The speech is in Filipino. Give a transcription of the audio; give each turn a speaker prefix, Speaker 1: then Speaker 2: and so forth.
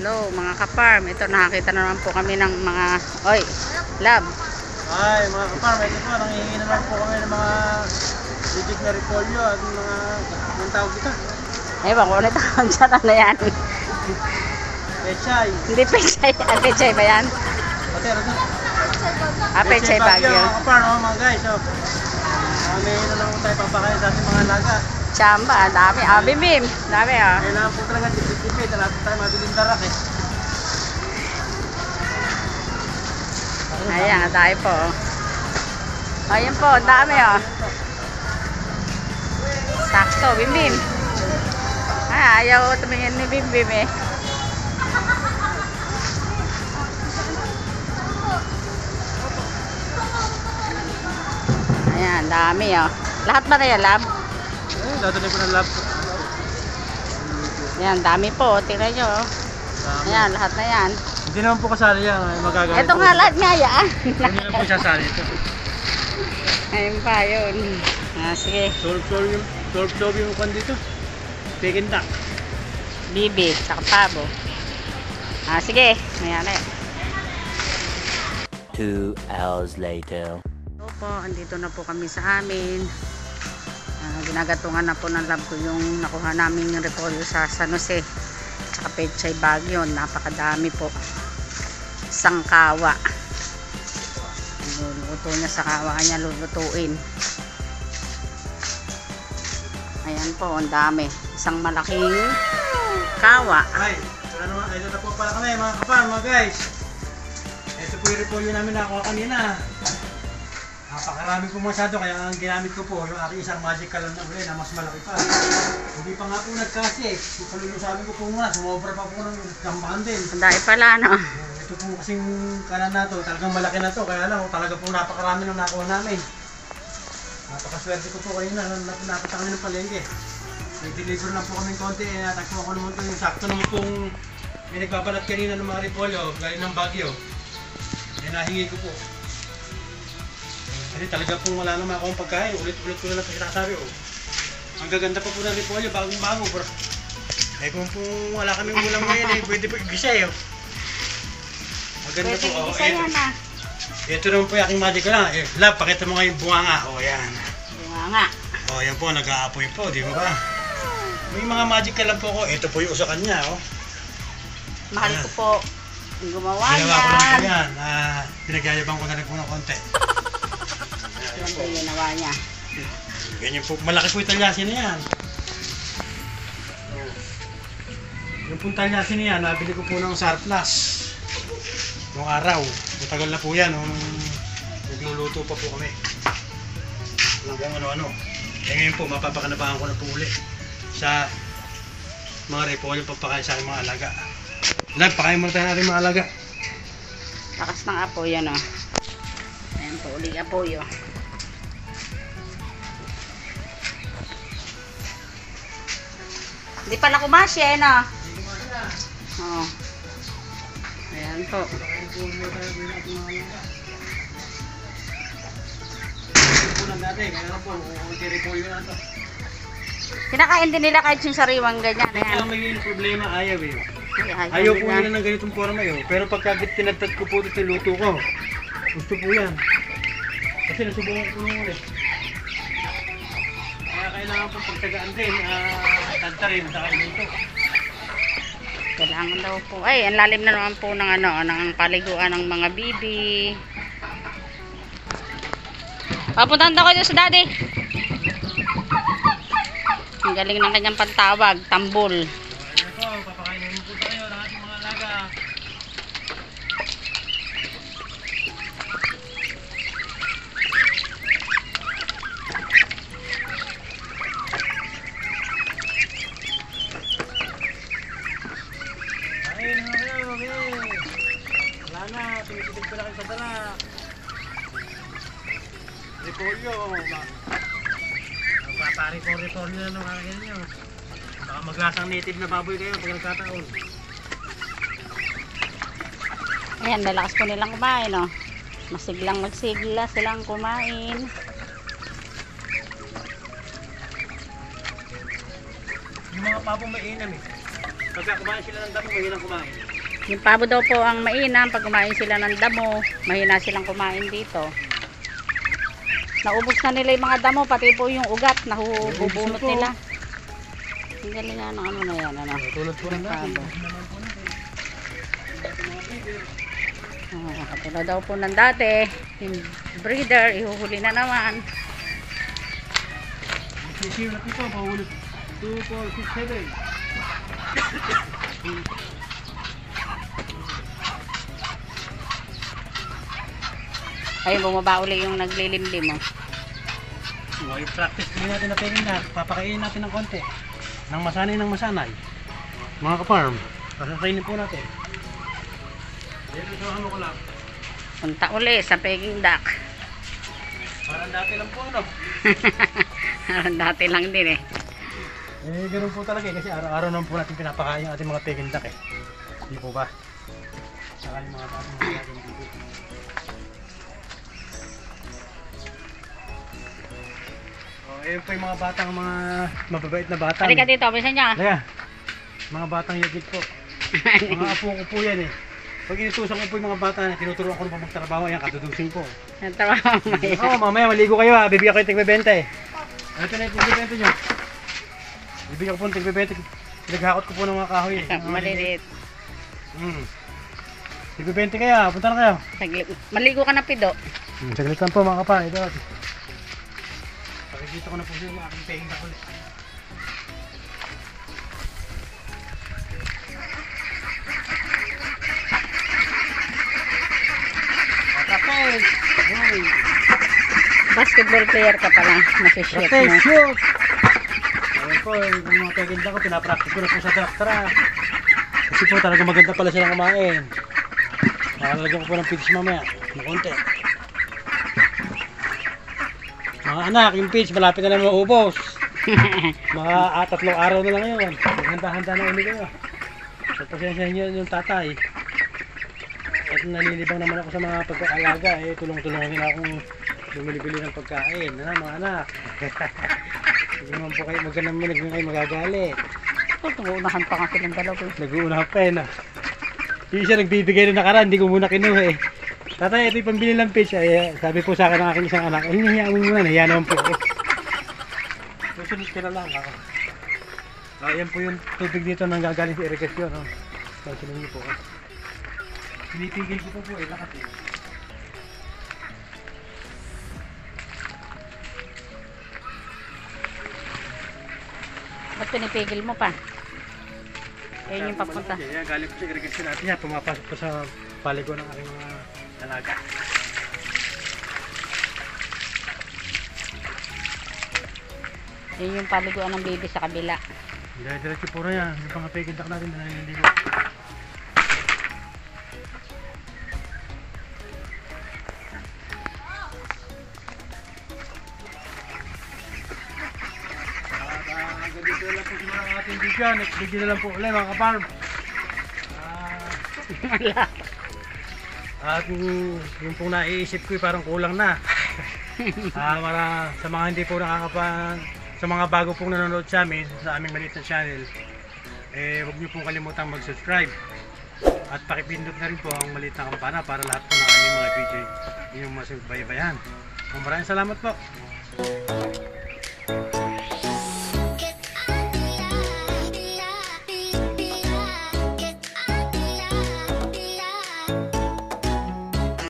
Speaker 1: Hello mga ka-farm. Ito nakakita na naman po kami ng mga... Oy, lab.
Speaker 2: Ay, mga kaparm, ito po, nangihingi naman po kami ng mga digit na repolyo at mga, anong tawag ito?
Speaker 1: Ewan ko, ano tawag dyan? Ano yan?
Speaker 2: Pechay.
Speaker 1: Hindi pechay. Ah, pechay ba yan?
Speaker 2: Pati, ano
Speaker 1: Ah, pechay bagyo.
Speaker 2: Mga kaparm, oh, mga guys, oh. Kami na lang po tayo papakain sa ating mga alaga.
Speaker 1: Chamba, ang dami. Ah, bimim. Dami ah.
Speaker 2: Kailangan po talaga tipid-tipid, wala po tayo mabiling darak eh.
Speaker 1: Ayan, ang dami po. Ayan po, ang dami oh. Sakto, bimim. Ay, ayaw tumingin ni bimim eh. Ayan, ang dami oh. Lahat ba na yan, lab?
Speaker 2: Dadali po ng.
Speaker 1: Ayan, ang dami po. Tingnan nyo oh.
Speaker 2: Dami.
Speaker 1: Ayan, lahat na yan.
Speaker 2: Hindi naman po kasali yan, magagamit
Speaker 1: Ito
Speaker 2: po.
Speaker 1: nga lahat nga yan.
Speaker 2: Hindi naman po sasali ito.
Speaker 1: Ayun pa, yun. Ah, sige.
Speaker 2: Solve-solve yung, solve-solve yung kwan dito. Peking duck.
Speaker 1: Bibi, saka pabo. Ah, sige. Ayan na yun.
Speaker 3: Two hours later.
Speaker 1: So po, andito na po kami sa amin. Ah, ginagatungan na po ng lab ko yung nakuha namin yung repolyo sa San Jose. Tsaka Pechay Baguio. Napakadami po. Sangkawa. Luluto niya sa kawa niya lulutuin. Ayan po, ang dami. Isang malaking kawa.
Speaker 2: Ay, ano, ito na po pala kami mga kapal, mga guys. Ito po yung repolyo namin nakuha kanina. Napakarami po masyado, kaya ang ginamit ko po, yung aking isang magic kalan na uli na mas malaki pa. Hindi pa nga po nagkasi eh. Kalulusabi ko po muna, sumobra pa po ng gambahan din.
Speaker 1: Ang dami pala, no?
Speaker 2: Ito po kasing kalan na to, talagang malaki na to, kaya lang talaga po napakarami nung nakuha namin. Napakaswerte ko po kayo na, napunta kami ng palengke. May deliver lang po kami konti, eh, natagpuan ko naman po yung sakto naman pong may nagbabalat kanina ng mga repolyo, galing ng Baguio. Eh, nahingi ko po. Kasi talaga po wala naman akong pagkain, ulit-ulit ko na lang sinasabi, oh. Ang gaganda pa po ng repolyo, bagong-bago, bro. Eh kung po wala kaming ulam ngayon, eh, pwede po igisa, eh. oh. Maganda
Speaker 1: Pwede
Speaker 2: po, oh.
Speaker 1: yan, ah.
Speaker 2: Ito naman po yung aking magic lang. Eh, lab, pakita mo nga yung bunganga. O, oh, yan.
Speaker 1: Bunga nga.
Speaker 2: O, oh, yan po, nag-aapoy po, di ba? May mga magic ka lang po ko. Ito po yung usakan niya, oh.
Speaker 1: Mahal ko po. Ang gumawa
Speaker 2: Ginawa ko lang po
Speaker 1: yan.
Speaker 2: yan. Ah, pinagyayabang ko na rin po ng konti.
Speaker 1: Yan po yung ginawa niya.
Speaker 2: Ganyan po, malaki po yung talyasin na yan. Yung pong talyasin na yan, nabili ko po ng surplus. Nung araw. Matagal na po yan, nung nagluluto pa po kami. Hanggang ano-ano. Eh ngayon po, mapapakanabahan ko na po uli sa mga repolyo papakain sa aking mga alaga. Lag, pakain muna tayo natin mga alaga.
Speaker 1: Lakas ng apo yan, oh. Ayan po, uling apo yun. Hindi pala kumasya, eh, no? Oo. Ayan po.
Speaker 2: Na.
Speaker 1: Kinakain din nila kahit yung sariwang ganyan. Ayan.
Speaker 2: may problema, ayaw eh.
Speaker 1: Ay,
Speaker 2: Ayaw po
Speaker 1: nila.
Speaker 2: ng ganitong forma yun. Pero pagka tinagtad ko po ito luto ko, gusto po yan. Kasi nasubukan ko nung ulit. Kaya kailangan po pagtagaan din, uh, tanta rin sa luto.
Speaker 1: Kailangan daw po. Ay, ang lalim na naman po ng ano, ng paliguan ng mga bibi. Papuntahan daw kayo sa daddy. Ang galing ng kanyang pantawag, tambol.
Speaker 2: Ayan po, papakainin mo po tayo ng ating mga alaga. Kain na kayo, okay. Wala na, tumititid ko na kayo sa dala. Repolyo, ma. Magpapari ko repolyo na nung kakain nyo. Baka maglasang native na baboy kayo pag nagkataon.
Speaker 1: Ayan, lalakas po nilang kumain, oh. Masiglang magsigla silang kumain.
Speaker 2: Yung mga papong may inam eh. Pagka kumain sila ng damo, mahirang kumain.
Speaker 1: Yung pabo daw po ang mainam pag kumain sila ng damo. Mahina silang kumain dito. Naubos na nila yung mga damo, pati po yung ugat, nahububunot
Speaker 2: po.
Speaker 1: nila. Ang galing nga ng ano na yan, ano.
Speaker 2: Tulad po ng.
Speaker 1: Pabo. Oh, katulad daw po ng dati, yung breeder, ihuhuli na naman.
Speaker 2: Sisiyo na pito, pahuli. 2, 4, 6, 7.
Speaker 1: Ayun, bumaba uli yung naglilimlim. Oh.
Speaker 2: Okay, practice din natin na peking na. Papakainin natin ng konti. Nang masanay ng masanay. Mga ka-farm, pasakainin po natin. Dito sa ano ko lang.
Speaker 1: Punta uli sa Peking Duck.
Speaker 2: Parang dati lang po ano.
Speaker 1: Dati lang din eh.
Speaker 2: Eh, ganun po talaga eh. Kasi araw-araw naman po natin pinapakain yung ating mga peking duck eh. Hindi po ba? Saka yung mga ating mga ating ayun po yung mga batang mga mababait na bata.
Speaker 1: Halika dito, bisa niya.
Speaker 2: Halika. Mga batang yagit po. Mga apo ko po yan eh. Pag inutusan ko po yung mga bata na tinuturuan ko na po magtrabaho, yan kadudusing po.
Speaker 1: Natawa mo yan.
Speaker 2: Oo, mamaya maligo kayo ha. Bibigyan ko yung tigbebenta eh. Ito na yung tigbebenta nyo. Bibigyan ko po ng tigbebenta. Pinaghakot ko po ng mga kahoy eh.
Speaker 1: Maliliit.
Speaker 2: Hmm. Tigbebenta kayo ha. Punta na kayo.
Speaker 1: Saglit. Maligo ka na pido.
Speaker 2: Hmm, saglit lang po mga kapal. Ito. Pakikita ko na po yung aking pehing na ulit.
Speaker 1: Basketball player ka pala. Nasi-shoot
Speaker 2: Okay,
Speaker 1: mo.
Speaker 2: shoot! Ayan po, yung mga peginda ko, pinapractice ko na po sa traktora. Kasi po talaga maganda pala silang kumain. Nakalagyan ko po ng pitch mamaya, ng konti. Mga anak, yung pitch malapit na lang maubos. Mga ah, tatlong araw na lang yun. Handa-handa na uli kayo. So, pasensya niyo yung tatay. At nalilibang naman ako sa mga pagkakalaga, eh, tulong-tulungan nila akong bumili-bili ng pagkain. Ano, mga anak. Hindi naman po kayo, magkano mo, naging kayo magagalit.
Speaker 1: Tugunahan pa nga silang dalawa. eh.
Speaker 2: Nag-uuna pa eh, no? Yung siya nagbibigay na nakaraan, hindi ko muna kinuha eh. Tatay, ito yung pambili ng fish. Ay, sabi po sa akin ng aking isang anak, ay, nahiya mo muna, nahiya naman po eh. Susunod ka na lang ako. Ah, yan po yung tubig dito nang gagaling sa irigasyon. Oh. Pansin niyo po. Oh. Pinipigil ko po po eh, lakas eh.
Speaker 1: Ba't pinipigil mo pa? Ayun yung papunta.
Speaker 2: Yan, galing po sa irigasyon natin. Yan, pumapasok po sa paligo ng aking mga dalaga.
Speaker 1: Ayun yung paliguan ng baby sa kabila.
Speaker 2: Dire-diretso po na yan. Yung mga pekintak natin na naliligo. At uh, hanggang dito na lang po siguro ang ating video. Next video na lang po ulit mga kaparm. Ah, at yung, yung pong naiisip ko eh, parang kulang na. Ah, para sa mga hindi po nakakapan sa mga bago pong nanonood sa amin sa aming maliit na channel, eh huwag niyo pong kalimutang mag-subscribe. At pakipindot na rin po ang maliit na kampana para lahat po ng aming mga video inyong masubaybayan. Maraming salamat po.